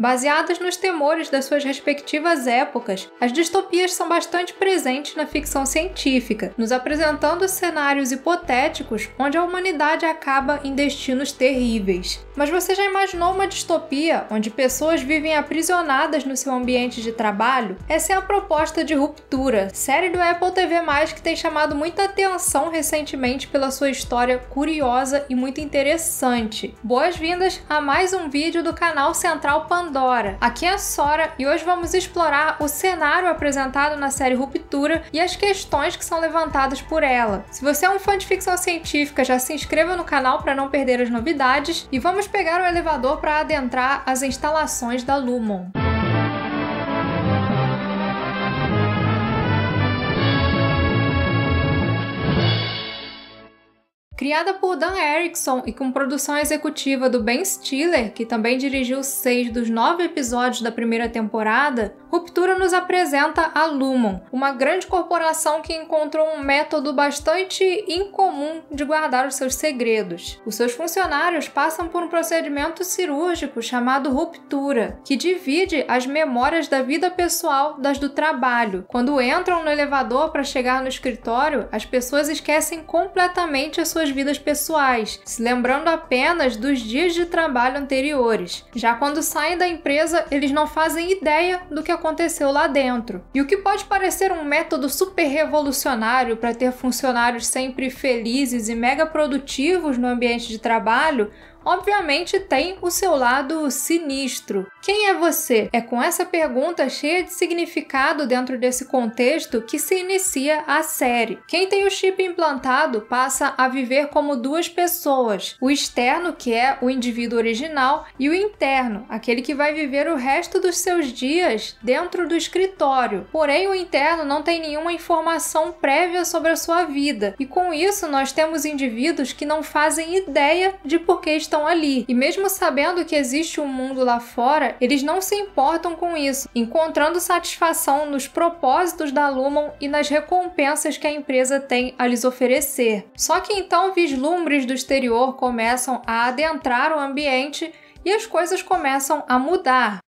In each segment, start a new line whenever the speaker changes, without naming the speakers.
Baseadas nos temores das suas respectivas épocas, as distopias são bastante presentes na ficção científica, nos apresentando cenários hipotéticos onde a humanidade acaba em destinos terríveis. Mas você já imaginou uma distopia onde pessoas vivem aprisionadas no seu ambiente de trabalho? Essa é a proposta de Ruptura, série do Apple TV+, que tem chamado muita atenção recentemente pela sua história curiosa e muito interessante. Boas-vindas a mais um vídeo do canal Central Pandora Pandora. Aqui é a Sora e hoje vamos explorar o cenário apresentado na série Ruptura e as questões que são levantadas por ela. Se você é um fã de ficção científica, já se inscreva no canal para não perder as novidades e vamos pegar o elevador para adentrar as instalações da Lumon. Criada por Dan Erickson e com produção executiva do Ben Stiller, que também dirigiu seis dos nove episódios da primeira temporada, Ruptura nos apresenta a Lumon, uma grande corporação que encontrou um método bastante incomum de guardar os seus segredos. Os seus funcionários passam por um procedimento cirúrgico chamado ruptura, que divide as memórias da vida pessoal das do trabalho. Quando entram no elevador para chegar no escritório, as pessoas esquecem completamente as suas vidas pessoais, se lembrando apenas dos dias de trabalho anteriores. Já quando saem da empresa, eles não fazem ideia do que aconteceu lá dentro. E o que pode parecer um método super revolucionário para ter funcionários sempre felizes e mega produtivos no ambiente de trabalho, obviamente tem o seu lado sinistro. Quem é você? É com essa pergunta cheia de significado dentro desse contexto que se inicia a série. Quem tem o chip implantado passa a viver como duas pessoas: o externo, que é o indivíduo original, e o interno, aquele que vai viver o resto dos seus dias dentro do escritório. Porém, o interno não tem nenhuma informação prévia sobre a sua vida, e com isso nós temos indivíduos que não fazem ideia de por que estão estão ali. E mesmo sabendo que existe um mundo lá fora, eles não se importam com isso, encontrando satisfação nos propósitos da Lumon e nas recompensas que a empresa tem a lhes oferecer. Só que então vislumbres do exterior começam a adentrar o ambiente e as coisas começam a mudar.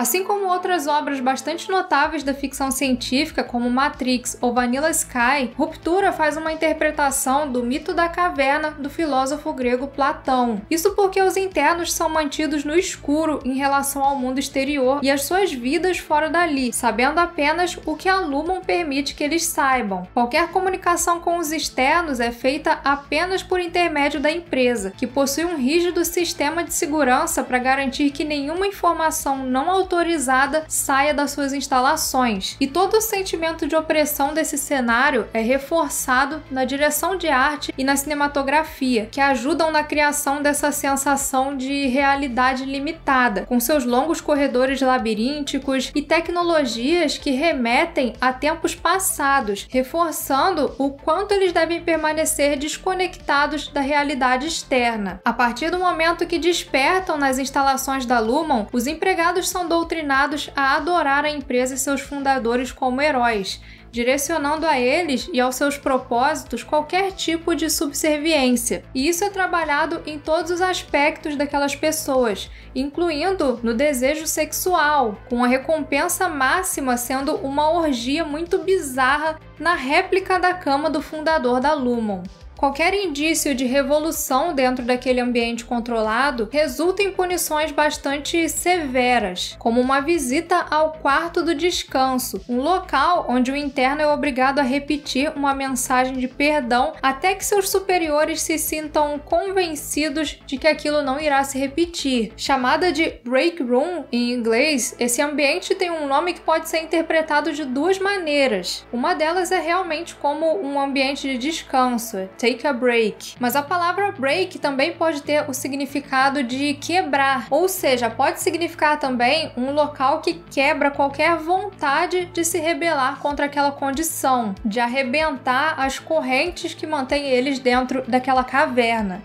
Assim como outras obras bastante notáveis da ficção científica, como Matrix ou Vanilla Sky, Ruptura faz uma interpretação do mito da caverna do filósofo grego Platão. Isso porque os internos são mantidos no escuro em relação ao mundo exterior e as suas vidas fora dali, sabendo apenas o que a Lumon permite que eles saibam. Qualquer comunicação com os externos é feita apenas por intermédio da empresa, que possui um rígido sistema de segurança para garantir que nenhuma informação não autorizada saia das suas instalações. E todo o sentimento de opressão desse cenário é reforçado na direção de arte e na cinematografia, que ajudam na criação dessa sensação de realidade limitada, com seus longos corredores labirínticos e tecnologias que remetem a tempos passados, reforçando o quanto eles devem permanecer desconectados da realidade externa. A partir do momento que despertam nas instalações da Lumon, os empregados são doutrinados a adorar a empresa e seus fundadores como heróis, direcionando a eles e aos seus propósitos qualquer tipo de subserviência. E isso é trabalhado em todos os aspectos daquelas pessoas, incluindo no desejo sexual, com a recompensa máxima sendo uma orgia muito bizarra na réplica da cama do fundador da Lumon. Qualquer indício de revolução dentro daquele ambiente controlado resulta em punições bastante severas, como uma visita ao quarto do descanso, um local onde o interno é obrigado a repetir uma mensagem de perdão até que seus superiores se sintam convencidos de que aquilo não irá se repetir. Chamada de break room em inglês, esse ambiente tem um nome que pode ser interpretado de duas maneiras. Uma delas é realmente como um ambiente de descanso, take a break. Mas a palavra break também pode ter o significado de quebrar, ou seja, pode significar também um local que quebra qualquer vontade de se rebelar contra aquela condição, de arrebentar as correntes que mantêm eles dentro daquela caverna.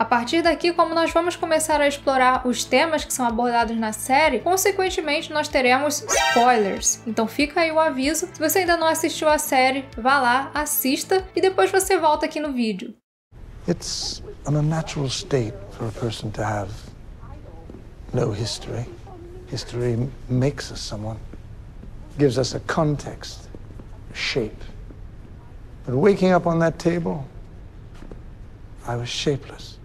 A partir daqui, como nós vamos começar a explorar os temas que são abordados na série, consequentemente nós teremos spoilers. Então fica aí o aviso. Se você ainda não assistiu a série, vá lá, assista e depois você volta aqui no vídeo. It's an unnatural state for a person to have no history. History makes us someone, gives us a context, a shape. But waking up on that table, I was shapeless.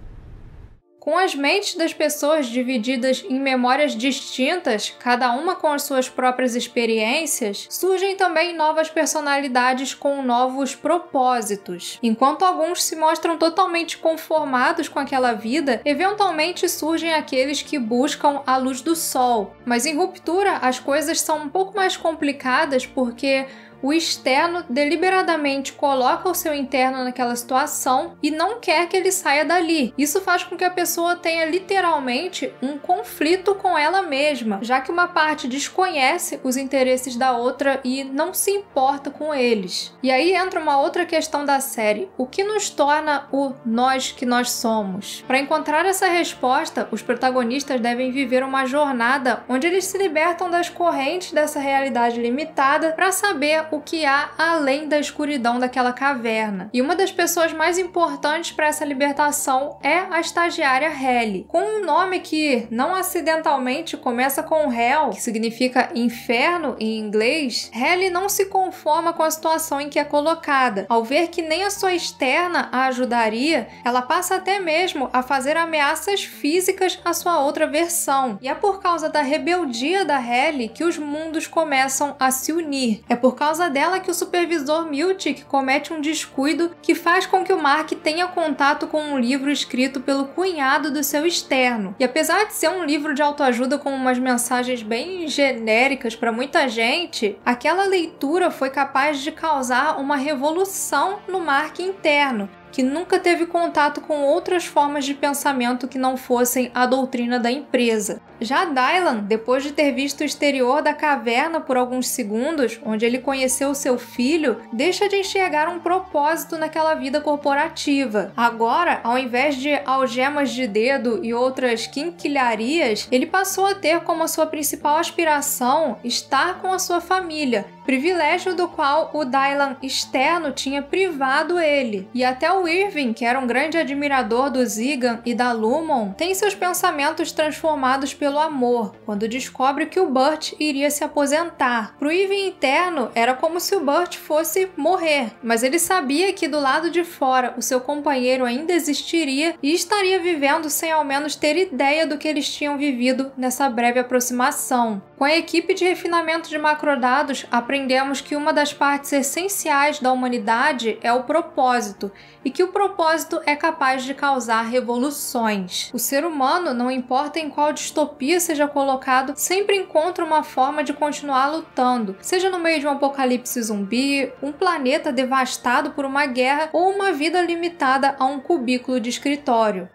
Com as mentes das pessoas divididas em memórias distintas, cada uma com as suas próprias experiências, surgem também novas personalidades com novos propósitos. Enquanto alguns se mostram totalmente conformados com aquela vida, eventualmente surgem aqueles que buscam a luz do sol. Mas em ruptura, as coisas são um pouco mais complicadas porque o externo deliberadamente coloca o seu interno naquela situação e não quer que ele saia dali. Isso faz com que a pessoa tenha literalmente um conflito com ela mesma, já que uma parte desconhece os interesses da outra e não se importa com eles. E aí entra uma outra questão da série: o que nos torna o nós que nós somos? Para encontrar essa resposta, os protagonistas devem viver uma jornada onde eles se libertam das correntes dessa realidade limitada para saber o que há além da escuridão daquela caverna. E uma das pessoas mais importantes para essa libertação é a estagiária Helly, com um nome que não acidentalmente começa com Hell, que significa inferno em inglês. Helly não se conforma com a situação em que é colocada. Ao ver que nem a sua externa a ajudaria, ela passa até mesmo a fazer ameaças físicas à sua outra versão. E é por causa da rebeldia da Helly que os mundos começam a se unir. É por causa causa dela que o supervisor Miltic comete um descuido que faz com que o Mark tenha contato com um livro escrito pelo cunhado do seu externo. E apesar de ser um livro de autoajuda com umas mensagens bem genéricas para muita gente, aquela leitura foi capaz de causar uma revolução no Mark interno que nunca teve contato com outras formas de pensamento que não fossem a doutrina da empresa. Já Dylan, depois de ter visto o exterior da caverna por alguns segundos, onde ele conheceu seu filho, deixa de enxergar um propósito naquela vida corporativa. Agora, ao invés de algemas de dedo e outras quinquilharias, ele passou a ter como sua principal aspiração estar com a sua família, privilégio do qual o Dylan externo tinha privado ele. E até o Irving, que era um grande admirador do Zigan e da Lumon, tem seus pensamentos transformados pelo amor, quando descobre que o Burt iria se aposentar. Pro Irving interno, era como se o Burt fosse morrer, mas ele sabia que do lado de fora o seu companheiro ainda existiria e estaria vivendo sem ao menos ter ideia do que eles tinham vivido nessa breve aproximação. Com a equipe de refinamento de macrodados, aprendemos que uma das partes essenciais da humanidade é o propósito e que o propósito é capaz de causar revoluções. O ser humano, não importa em qual distopia seja colocado, sempre encontra uma forma de continuar lutando, seja no meio de um apocalipse zumbi, um planeta devastado por uma guerra ou uma vida limitada a um cubículo de escritório.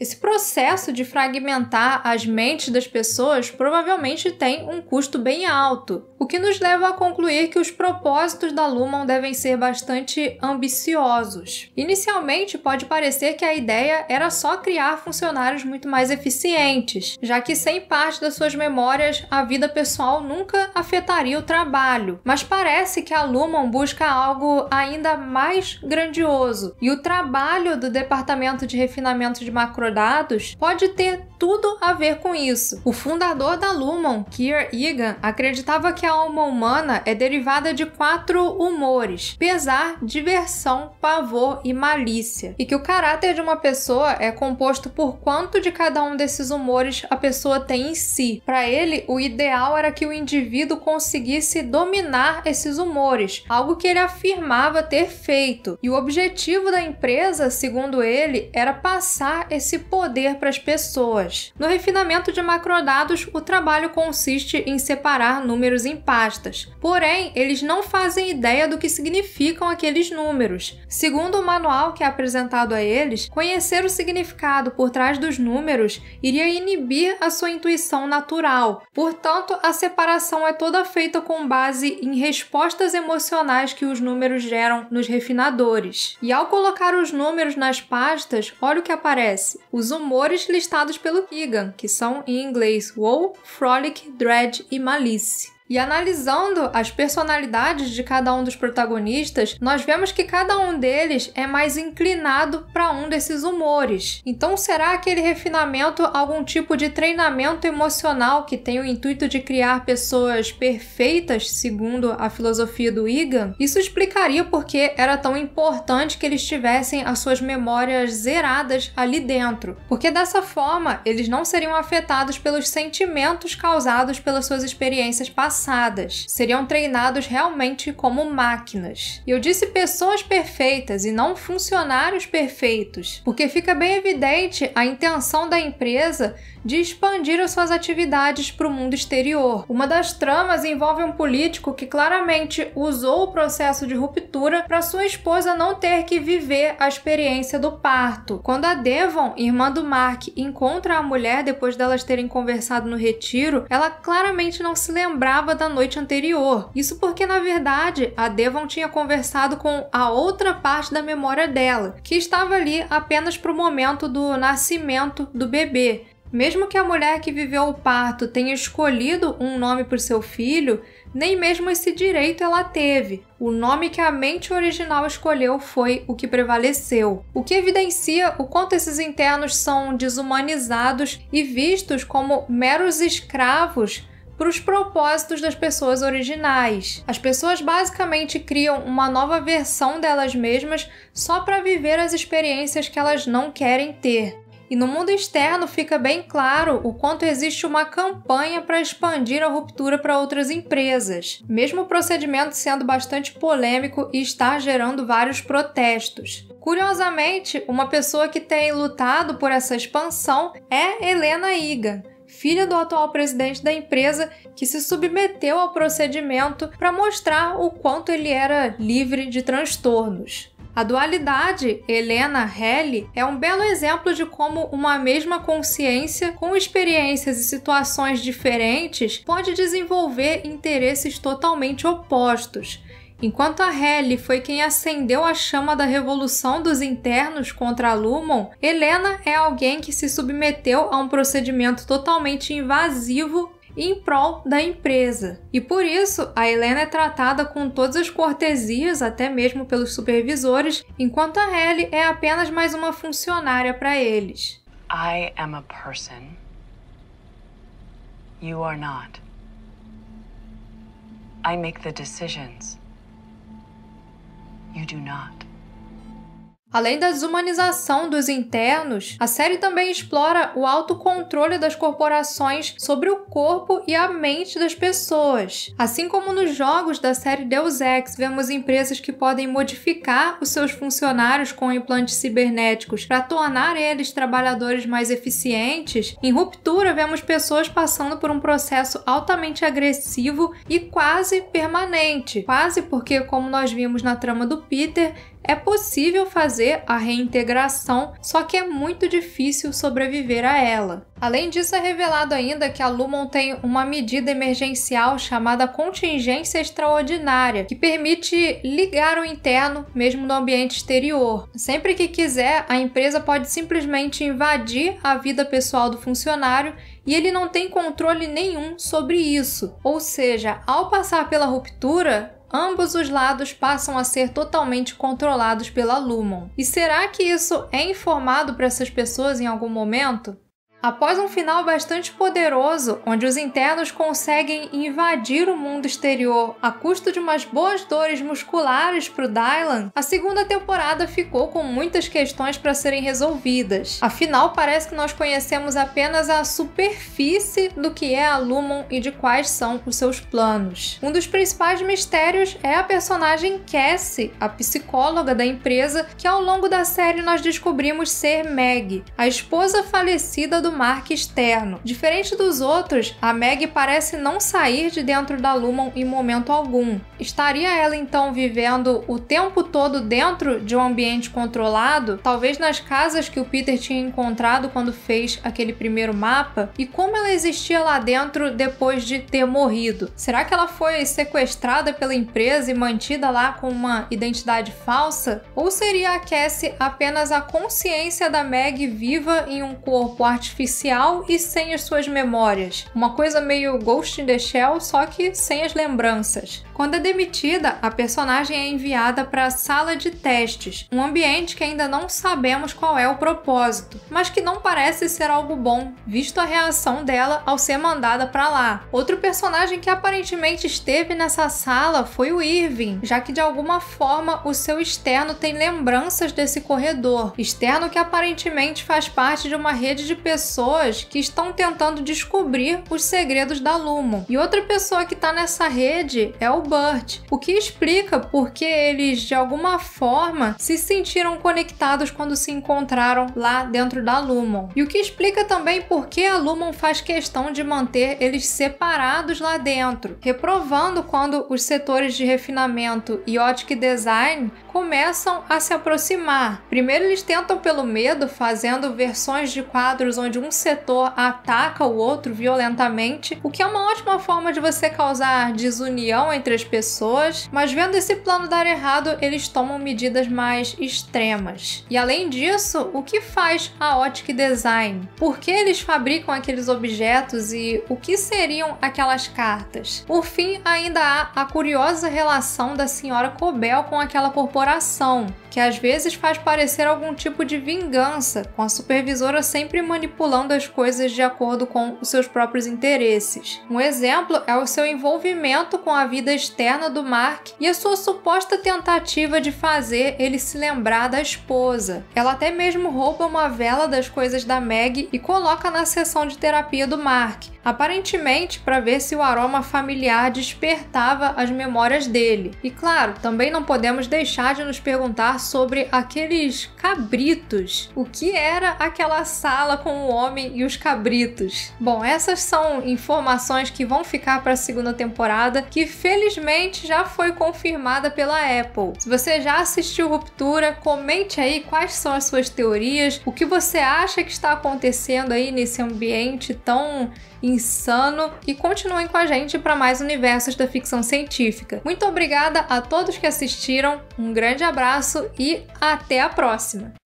Esse processo de fragmentar as mentes das pessoas provavelmente tem um custo bem alto, o que nos leva a concluir que os propósitos da Lumon devem ser bastante ambiciosos. Inicialmente, pode parecer que a ideia era só criar funcionários muito mais eficientes, já que sem parte das suas memórias, a vida pessoal nunca afetaria o trabalho. Mas parece que a Lumon busca algo ainda mais grandioso, e o trabalho do Departamento de Refinamento de Macro dados pode ter tudo a ver com isso. O fundador da Lumon, Kier Egan, acreditava que a alma humana é derivada de quatro humores: pesar, diversão, pavor e malícia, e que o caráter de uma pessoa é composto por quanto de cada um desses humores a pessoa tem em si. Para ele, o ideal era que o indivíduo conseguisse dominar esses humores, algo que ele afirmava ter feito. E o objetivo da empresa, segundo ele, era passar esse poder para as pessoas. No refinamento de macrodados, o trabalho consiste em separar números em pastas. Porém, eles não fazem ideia do que significam aqueles números. Segundo o manual que é apresentado a eles, conhecer o significado por trás dos números iria inibir a sua intuição natural. Portanto, a separação é toda feita com base em respostas emocionais que os números geram nos refinadores. E ao colocar os números nas pastas, olha o que aparece: os humores listados pelo Keegan, que são em inglês Woe, Frolic, Dread e Malice. E analisando as personalidades de cada um dos protagonistas, nós vemos que cada um deles é mais inclinado para um desses humores. Então, será aquele refinamento algum tipo de treinamento emocional que tem o intuito de criar pessoas perfeitas, segundo a filosofia do Egan? Isso explicaria por que era tão importante que eles tivessem as suas memórias zeradas ali dentro, porque dessa forma eles não seriam afetados pelos sentimentos causados pelas suas experiências passadas passadas, seriam treinados realmente como máquinas. E eu disse pessoas perfeitas e não funcionários perfeitos, porque fica bem evidente a intenção da empresa de expandir as suas atividades para o mundo exterior. Uma das tramas envolve um político que claramente usou o processo de ruptura para sua esposa não ter que viver a experiência do parto. Quando a Devon, irmã do Mark, encontra a mulher depois delas terem conversado no retiro, ela claramente não se lembrava da noite anterior. Isso porque, na verdade, a Devon tinha conversado com a outra parte da memória dela, que estava ali apenas para o momento do nascimento do bebê. Mesmo que a mulher que viveu o parto tenha escolhido um nome para o seu filho, nem mesmo esse direito ela teve. O nome que a mente original escolheu foi o que prevaleceu, o que evidencia o quanto esses internos são desumanizados e vistos como meros escravos para os propósitos das pessoas originais. As pessoas basicamente criam uma nova versão delas mesmas só para viver as experiências que elas não querem ter. E no mundo externo fica bem claro o quanto existe uma campanha para expandir a ruptura para outras empresas, mesmo o procedimento sendo bastante polêmico e está gerando vários protestos. Curiosamente, uma pessoa que tem lutado por essa expansão é Helena Iga, filha do atual presidente da empresa, que se submeteu ao procedimento para mostrar o quanto ele era livre de transtornos. A dualidade Helena-Helly é um belo exemplo de como uma mesma consciência, com experiências e situações diferentes, pode desenvolver interesses totalmente opostos. Enquanto a Helly foi quem acendeu a chama da revolução dos internos contra Lumon, Helena é alguém que se submeteu a um procedimento totalmente invasivo em prol da empresa. E por isso, a Helena é tratada com todas as cortesias, até mesmo pelos supervisores, enquanto a Ellie é apenas mais uma funcionária para eles.
I am a person. You are not. I make the decisions. You do not.
Além da desumanização dos internos, a série também explora o autocontrole das corporações sobre o corpo e a mente das pessoas. Assim como nos jogos da série Deus Ex, vemos empresas que podem modificar os seus funcionários com implantes cibernéticos para tornar eles trabalhadores mais eficientes, em Ruptura vemos pessoas passando por um processo altamente agressivo e quase permanente. Quase porque, como nós vimos na trama do Peter, é possível fazer a reintegração, só que é muito difícil sobreviver a ela. Além disso, é revelado ainda que a Lumon tem uma medida emergencial chamada contingência extraordinária, que permite ligar o interno mesmo no ambiente exterior. Sempre que quiser, a empresa pode simplesmente invadir a vida pessoal do funcionário e ele não tem controle nenhum sobre isso. Ou seja, ao passar pela ruptura, ambos os lados passam a ser totalmente controlados pela Lumon. E será que isso é informado para essas pessoas em algum momento? Após um final bastante poderoso, onde os internos conseguem invadir o mundo exterior a custo de umas boas dores musculares para o Dylan, a segunda temporada ficou com muitas questões para serem resolvidas. Afinal, parece que nós conhecemos apenas a superfície do que é a Lumon e de quais são os seus planos. Um dos principais mistérios é a personagem Cassie, a psicóloga da empresa, que ao longo da série nós descobrimos ser Meg, a esposa falecida do do Mark externo. Diferente dos outros, a Meg parece não sair de dentro da Lumon em momento algum. Estaria ela então vivendo o tempo todo dentro de um ambiente controlado, talvez nas casas que o Peter tinha encontrado quando fez aquele primeiro mapa? E como ela existia lá dentro depois de ter morrido? Será que ela foi sequestrada pela empresa e mantida lá com uma identidade falsa? Ou seria a Cassie apenas a consciência da Meg viva em um corpo artificial? Artificial e sem as suas memórias. Uma coisa meio Ghost in the Shell, só que sem as lembranças. Quando é demitida, a personagem é enviada para a sala de testes, um ambiente que ainda não sabemos qual é o propósito, mas que não parece ser algo bom, visto a reação dela ao ser mandada para lá. Outro personagem que aparentemente esteve nessa sala foi o Irving, já que de alguma forma o seu externo tem lembranças desse corredor, externo que aparentemente faz parte de uma rede de pessoas que estão tentando descobrir os segredos da Lumon. E outra pessoa que está nessa rede é o Burt, o que explica porque eles de alguma forma se sentiram conectados quando se encontraram lá dentro da Lumon. E o que explica também por que a Lumon faz questão de manter eles separados lá dentro, reprovando quando os setores de refinamento e Optic Design começam a se aproximar. Primeiro eles tentam pelo medo, fazendo versões de quadros onde um setor ataca o outro violentamente, o que é uma ótima forma de você causar desunião entre as pessoas, mas vendo esse plano dar errado, eles tomam medidas mais extremas. E além disso, o que faz a Optic Design? Por que eles fabricam aqueles objetos e o que seriam aquelas cartas? Por fim, ainda há a curiosa relação da senhora Cobel com aquela corporação, que às vezes faz parecer algum tipo de vingança, com a supervisora sempre manipulando as coisas de acordo com os seus próprios interesses. Um exemplo é o seu envolvimento com a vida externa do Mark e a sua suposta tentativa de fazer ele se lembrar da esposa. Ela até mesmo rouba uma vela das coisas da Meg e coloca na sessão de terapia do Mark, aparentemente para ver se o aroma familiar despertava as memórias dele. E claro, também não podemos deixar de nos perguntar sobre aqueles cabritos. O que era aquela sala com o homem e os cabritos? Bom, essas são informações que vão ficar para a segunda temporada, que felizmente já foi confirmada pela Apple. Se você já assistiu Ruptura, comente aí quais são as suas teorias, o que você acha que está acontecendo aí nesse ambiente tão insano e continuem com a gente para mais universos da ficção científica. Muito obrigada a todos que assistiram, um grande abraço e até a próxima!